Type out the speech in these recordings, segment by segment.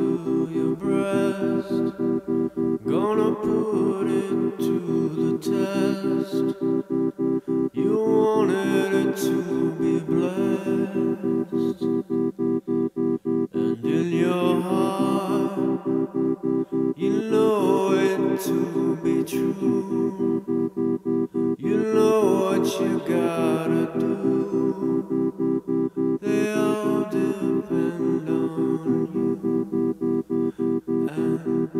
to your breast. Gonna put it to the test. You wanted it to be blessed. And in your heart, you know it to be true. You know what you gotta do.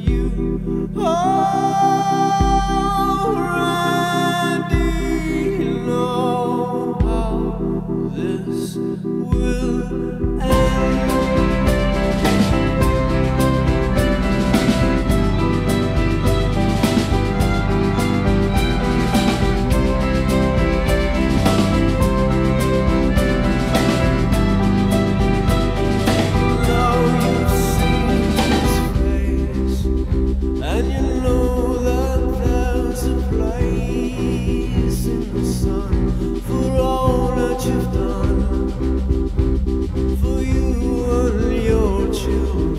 you. Oh. you.